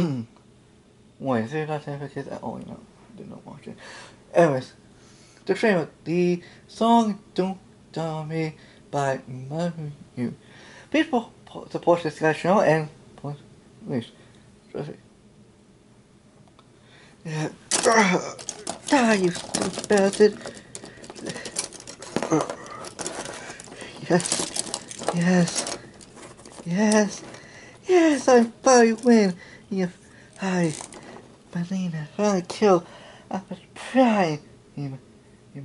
Wait, is there not time for kids? Oh, you know, did not watch it. Anyways, the trailer, the song "Don't Tell Me" by You. Please support this guy's channel and please, yeah. Die, you stupid bastard! Yes, yes, yes, yes! I finally win. You, I, Mileena, finally kill. I was trying. You, you,